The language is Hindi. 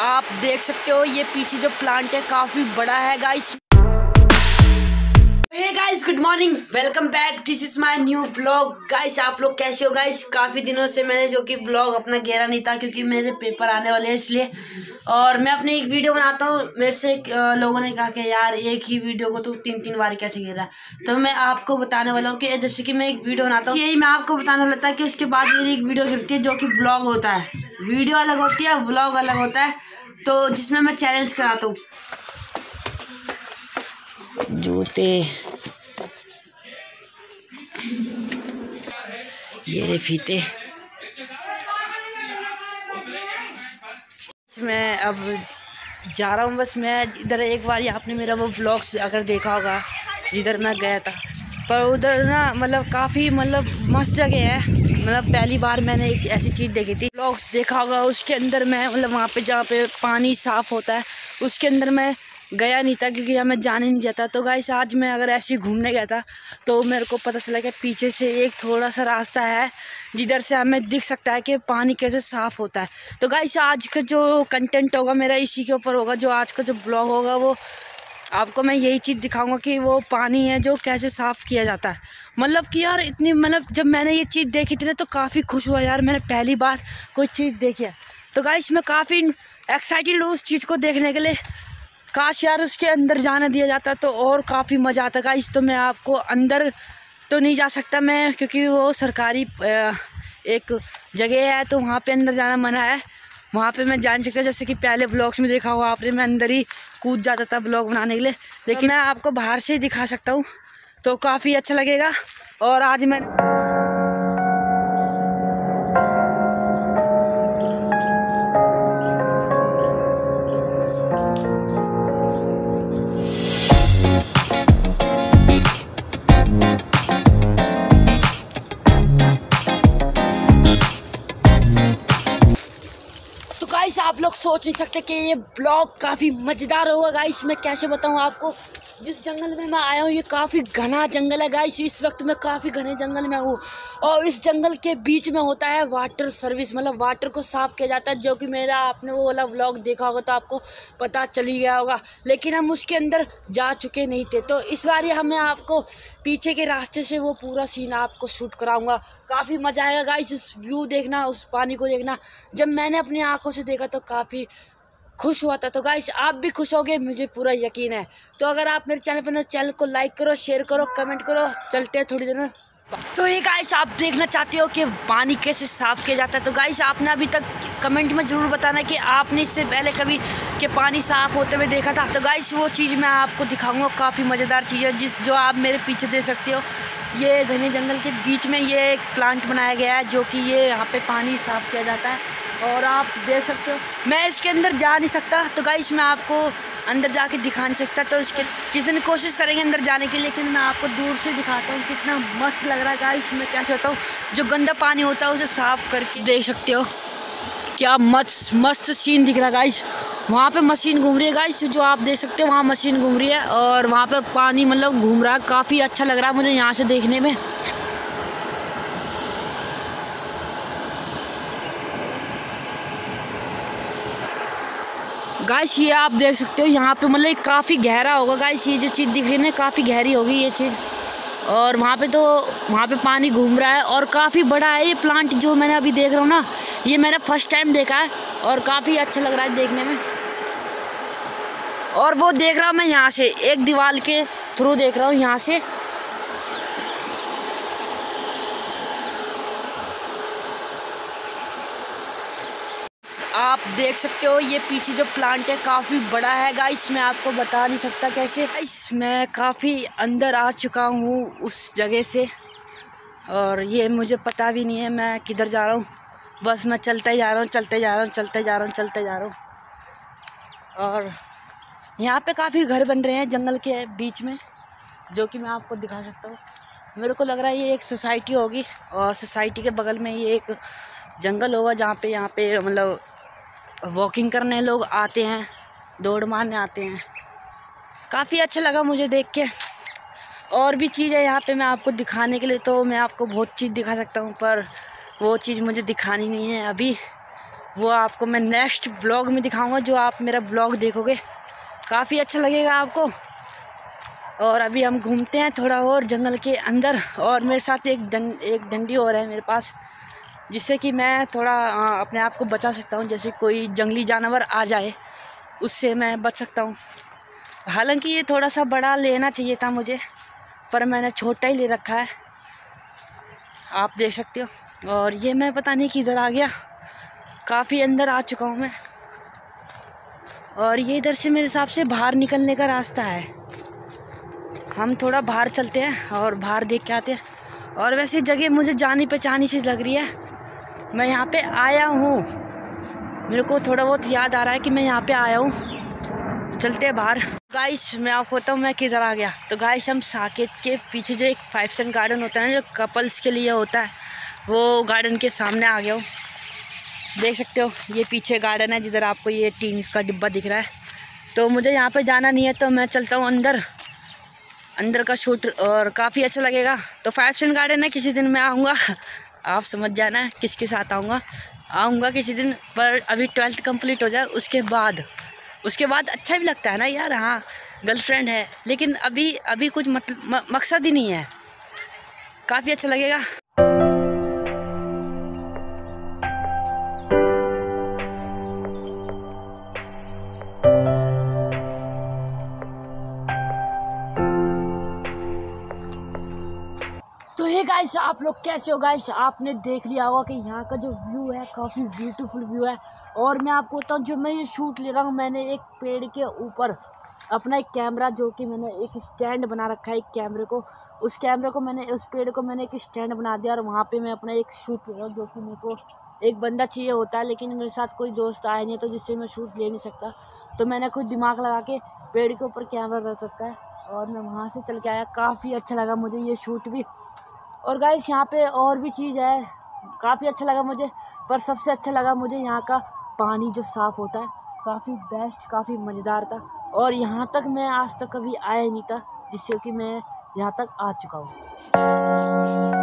आप देख सकते हो, ये पीछे जो प्लांट है, काफ़ी बड़ा है guys hey guys good morning welcome back this is my new blog guys आप लोग कैसे हो गाइस काफ़ी दिनों से मैंने जो कि ब्लॉग अपना घेरा नहीं था, क्योंकि मेरे पेपर आने वाले हैं इसलिए। और मैं अपनी एक वीडियो बनाता हूँ। मेरे से लोगों ने कहा कि, यार, एक ही वीडियो को तो तीन तीन बार कैसे घेरा तो मैं आपको बताने वाला हूँ कि जैसे कि मैं एक वीडियो बनाता हूँ। यही मैं आपको बताने वाला था कि उसके बाद मेरी एक वीडियो गिरती है जो कि ब्लॉग होता है। वीडियो अलग होती है ब्लॉग अलग होता है तो जिसमें मैं चैलेंज कराता हूँ। जूते। ये रे फीते। मैं अब जा रहा हूँ बस मैं इधर एक बार आपने मेरा वो व्लॉग्स अगर देखा होगा जिधर मैं गया था। पर उधर ना मतलब काफ़ी मतलब मस्त जगह है। मतलब पहली बार मैंने एक ऐसी चीज़ देखी थी। व्लॉग्स देखा होगा, उसके अंदर मैं मतलब वहाँ पे जहाँ पे पानी साफ़ होता है, उसके अंदर मैं गया नहीं था क्योंकि हमें जाने नहीं जाता तो गाइस आज मैं अगर ऐसे घूमने गया था तो मेरे को पता चला कि पीछे से एक थोड़ा सा रास्ता है, जिधर से हमें दिख सकता है कि पानी कैसे साफ़ होता है। तो गाइस आज का जो कंटेंट होगा, मेरा इसी के ऊपर होगा। जो आज का जो ब्लॉग होगा, वो आपको मैं यही चीज़ दिखाऊँगा कि वो पानी है जो कैसे साफ़ किया जाता है। मतलब कि यार इतनी मतलब जब मैंने ये चीज़ देखी थी ना तो काफ़ी खुश हुआ यार, मैंने पहली बार कोई चीज़ देखी है। तो गाइस मैं काफ़ी एक्साइटेड हूँ उस चीज़ को देखने के लिए। काश यार उसके अंदर जाने दिया जाता तो और काफ़ी मज़ा आता। का इस तो मैं आपको अंदर तो नहीं जा सकता मैं, क्योंकि वो सरकारी एक जगह है तो वहाँ पे अंदर जाना मना है। वहाँ पे मैं जान नहीं सकता जैसे कि पहले ब्लॉग्स में देखा हुआ आपने मैं अंदर ही कूद जाता था ब्लॉग बनाने के लिए। लेकिन मैं आपको बाहर से ही दिखा सकता हूँ तो काफ़ी अच्छा लगेगा। और आज मैंने गाइस आप लोग सोच नहीं सकते कि ये ब्लॉग काफ़ी मज़ेदार होगा। गाइस मैं कैसे बताऊँ आपको? जिस जंगल में मैं आया हूँ, ये काफ़ी घना जंगल है गाइस इस वक्त मैं काफ़ी घने जंगल में हूँ। और इस जंगल के बीच में होता है वाटर सर्विस मतलब वाटर को साफ़ किया जाता है, जो कि मेरा आपने वो वाला व्लॉग देखा होगा तो आपको पता चली गया होगा। लेकिन हम उसके अंदर जा चुके नहीं थे। तो इस बार हमें आपको पीछे के रास्ते से वो पूरा सीन आपको शूट कराऊँगा। काफ़ी मज़ा आएगा गाइस इस व्यू देखना, उस पानी को देखना। जब मैंने अपनी आँखों से देखा तो काफ़ी खुश हुआ था। तो गाइस आप भी खुश होगे, मुझे पूरा यकीन है। तो अगर आप मेरे चैनल पर ना चैनल को लाइक करो शेयर करो कमेंट करो, चलते हैं थोड़ी देर में। तो ये गाइस आप देखना चाहते हो कि पानी कैसे साफ़ किया जाता है। तो गाइस आपने अभी तक कमेंट में ज़रूर बताना कि आपने इससे पहले कभी कि पानी साफ़ होते हुए देखा था। तो गाइस वो चीज़ मैं आपको दिखाऊँगा। काफ़ी मज़ेदार चीज़ है, जिस जो आप मेरे पीछे दे सकते हो। ये घने जंगल के बीच में ये एक प्लांट बनाया गया है, जो कि ये यहाँ पर पानी साफ़ किया जाता है। और आप देख सकते हो। मैं इसके अंदर जा नहीं सकता। तो गाइस मैं आपको अंदर जा जाके दिखा नहीं सकता। तो इसके किसी ने कोशिश करेंगे अंदर जाने की लेकिन मैं आपको दूर से दिखाता हूँ कितना मस्त लग रहा है। गाइस मैं कैसे होता हूँ, जो गंदा पानी होता है, उसे साफ़ करके देख सकते हो। क्या मस्त मस्त सीन दिख रहा है गाइस वहाँ पे मशीन घूम रही है गाइस जो आप देख सकते हो, वहाँ मशीन घूम रही है। और वहाँ पे पानी मतलब घूम रहा है। काफ़ी अच्छा लग रहा है मुझे यहाँ से देखने में। गाइस ये आप देख सकते हो, यहाँ पे मतलब काफ़ी गहरा होगा। गाइस ये जो चीज़ दिख रही है काफ़ी गहरी होगी ये चीज़। और वहाँ पे तो वहाँ पे पानी घूम रहा है और काफ़ी बड़ा है ये प्लांट जो मैंने अभी देख रहा हूँ ना, ये मैंने फ़र्स्ट टाइम देखा है और काफ़ी अच्छा लग रहा है देखने में। और वो देख रहा हूँ मैं यहाँ से, एक दीवार के थ्रू देख रहा हूँ यहाँ से। आप देख सकते हो, ये पीछे जो प्लांट है, काफ़ी बड़ा है गाइस मैं आपको बता नहीं सकता कैसे। गाइस मैं काफ़ी अंदर आ चुका हूँ उस जगह से। और ये मुझे पता भी नहीं है, मैं किधर जा रहा हूँ। बस मैं चलते जा रहा हूँ, चलते जा रहा हूँ, चलते जा रहा हूँ, चलते जा रहा हूँ। और यहाँ पे काफ़ी घर बन रहे हैं जंगल के बीच में, जो कि मैं आपको दिखा सकता हूँ। मेरे को लग रहा है ये एक सोसाइटी होगी, और सोसाइटी के बगल में ये एक जंगल होगा, जहाँ पे यहाँ पे मतलब वॉकिंग करने लोग आते हैं, दौड़ मारने आते हैं। काफ़ी अच्छा लगा मुझे देख के। और भी चीज़ है यहाँ पे मैं आपको दिखाने के लिए तो मैं आपको बहुत चीज़ दिखा सकता हूँ, पर वो चीज़ मुझे दिखानी नहीं है अभी। वो आपको मैं नेक्स्ट ब्लॉग में दिखाऊँगा, जो आप मेरा ब्लॉग देखोगे। काफ़ी अच्छा लगेगा आपको। और अभी हम घूमते हैं थोड़ा और जंगल के अंदर, और मेरे साथ एक डं, एक डंडी और है मेरे पास। जिससे कि मैं थोड़ा अपने आप को बचा सकता हूँ। जैसे कोई जंगली जानवर आ जाए, उससे मैं बच सकता हूँ। हालाँकि ये थोड़ा सा बड़ा लेना चाहिए था मुझे, पर मैंने छोटा ही ले रखा है। आप देख सकते हो। और ये मैं पता नहीं किधर आ गया। काफ़ी अंदर आ चुका हूँ मैं। और ये इधर से मेरे हिसाब से बाहर निकलने का रास्ता है। हम थोड़ा बाहर चलते हैं और बाहर देख के आते हैं। और वैसे जगह मुझे जानी पहचानी सी लग रही है। मैं यहाँ पे आया हूँ। मेरे को थोड़ा बहुत याद आ रहा है कि मैं यहाँ पे आया हूँ। चलते हैं बाहर। गाइस मैं आपको बताऊँ, मैं किधर आ गया। तो गाइस हम साकेत के पीछे जो एक फाइव स्टार गार्डन होता है ना, जो कपल्स के लिए होता है, वो गार्डन के सामने आ गया हूँ। देख सकते हो, ये पीछे गार्डन है, जिधर आपको ये टीन का डिब्बा दिख रहा है। तो मुझे यहाँ पे जाना नहीं है तो मैं चलता हूँ अंदर। अंदर का शूट और काफ़ी अच्छा लगेगा। तो फाइव स्टार गार्डन है, किसी दिन मैं आऊँगा। आप समझ जाना किसके साथ आऊँगा। आऊँगा किसी दिन, पर अभी ट्वेल्थ कंप्लीट हो जाए, उसके बाद। उसके बाद अच्छा भी लगता है ना यार हाँ गर्लफ्रेंड है, लेकिन अभी अभी कुछ मतलब मकसद ही नहीं है। काफ़ी अच्छा लगेगा। गाइस आप लोग कैसे हो गाइस आपने देख लिया होगा कि यहाँ का जो व्यू है, काफ़ी ब्यूटीफुल व्यू है। और मैं आपको बताऊँ, जो मैं ये शूट ले रहा हूँ, मैंने एक पेड़ के ऊपर अपना एक कैमरा जो कि मैंने एक स्टैंड बना रखा है एक कैमरे को। उस कैमरे को मैंने, उस पेड़ को मैंने एक स्टैंड बना दिया और वहाँ पर मैं अपना एक शूट ले रहा हूँ, जो कि मेरे को एक बंदा चाहिए होता है, लेकिन मेरे साथ कोई दोस्त आया नहीं तो जिससे मैं शूट ले नहीं सकता। तो मैंने खुद दिमाग लगा के पेड़ के ऊपर कैमरा रख सकता है और मैं वहाँ से चल के आया। काफ़ी अच्छा लगा मुझे ये शूट भी। और गाइस यहाँ पे और भी चीज़ है। काफ़ी अच्छा लगा मुझे, पर सबसे अच्छा लगा मुझे यहाँ का पानी जो साफ़ होता है। काफ़ी बेस्ट काफ़ी मज़ेदार था। और यहाँ तक मैं आज तक कभी आया नहीं था, जिससे कि मैं यहाँ तक आ चुका हूँ।